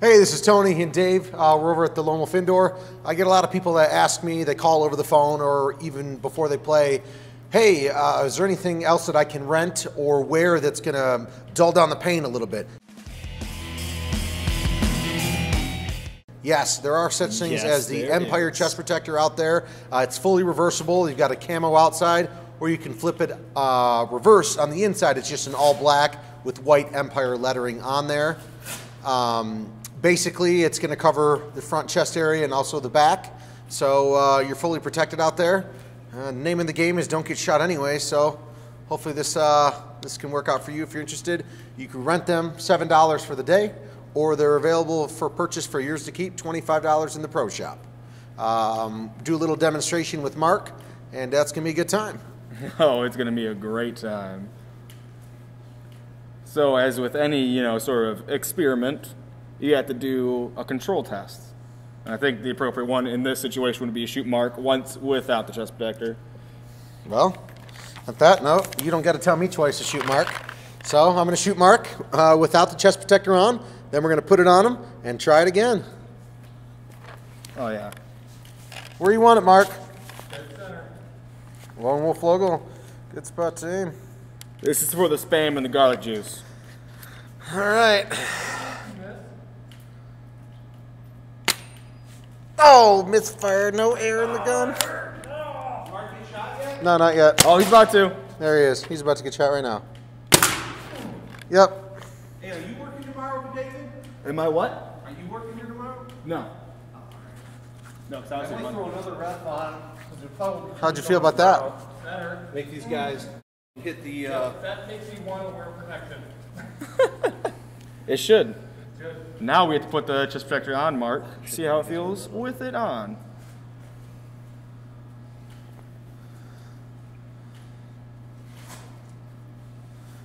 Hey, this is Tony and Dave. Uh, we're over at the Lone Wolf Indoor. I get a lot of people that ask me, they call over the phone or even before they play, hey, uh, is there anything else that I can rent or wear that's going to dull down the pain a little bit? Yes, there are such things Yes, as the Empire is. chest protector out there. Uh, it's fully reversible. You've got a camo outside, or you can flip it uh, reverse on the inside. It's just an all black with white Empire lettering on there. Um, basically, it's going to cover the front chest area and also the back, so uh, you're fully protected out there. Uh, name of the game is don't get shot anyway, so hopefully this uh, this can work out for you if you're interested. You can rent them seven dollars for the day, or they're available for purchase for years to keep, twenty five dollars in the pro shop. Um, do a little demonstration with Mark, and that's gonna be a good time. Oh, it's going to be a great time. So, as with any, you know, sort of experiment, you have to do a control test. And I think the appropriate one in this situation would be a shoot mark once without the chest protector. Well, at that note, you don't got to tell me twice to shoot Mark. So I'm going to shoot Mark uh, without the chest protector on. Then we're going to put it on him and try it again. Oh, yeah. Where you want it, Mark? Lone Wolf logo. Good spot to aim. This is for the spam and the garlic juice. All right. Oh, misfire. No air in the gun. No, not yet. Oh, he's about to. There he is. He's about to get shot right now. Yep. Hey, are you working tomorrow, David? Am I what? Are you working here tomorrow? No. No, because I was I in might throw another ref on. 'cause they're probably- How'd you feel about that? Better. Make these guys hit the, uh, That makes me want to wear protection. It should. Now we have to put the chest protector on, Mark. See how it feels with it on.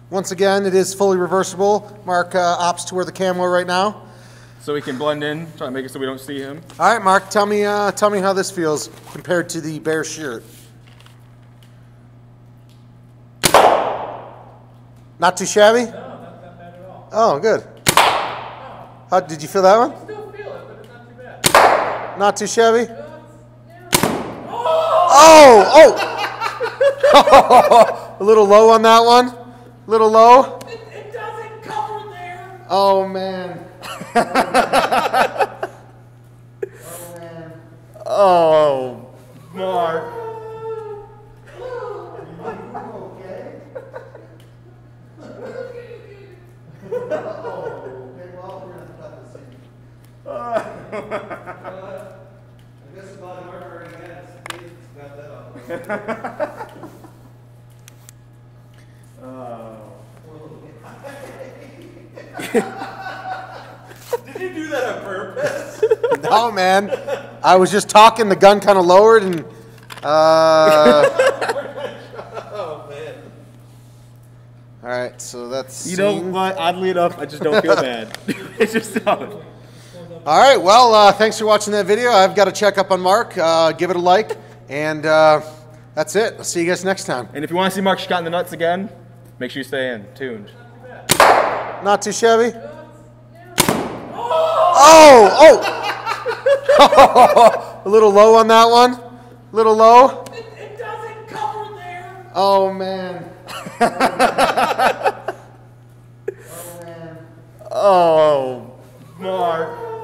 Once again, it is fully reversible. Mark uh, opts to wear the camo right now. So we can blend in, try to make it so we don't see him. All right, Mark, tell me, uh, tell me how this feels compared to the bare shirt. Not too shabby. No, not that bad at all. Oh, good. How did you feel that one? Still feel it, but it's not too bad. Not too shabby. Oh, oh. A little low on that one. A little low. It, it doesn't cover there. Oh man. Oh, oh, Mark. I guess about an arc already has. Dave's got that off. Did you do that on purpose? No man. I was just talking. The gun kind of lowered and. Uh, Oh, man. all right, so that's. You know scene. what? Oddly enough, I just don't feel bad. it's just not. All right, well, uh, thanks for watching that video. I've got to check up on Mark. Uh, give it a like, and uh, that's it. I'll see you guys next time. And if you want to see Mark shot in the nuts again, make sure you stay in, tuned. Not too shabby. Oh, oh. a little low on that one. A little low. It, it doesn't cover there. Oh man. Oh, Mark.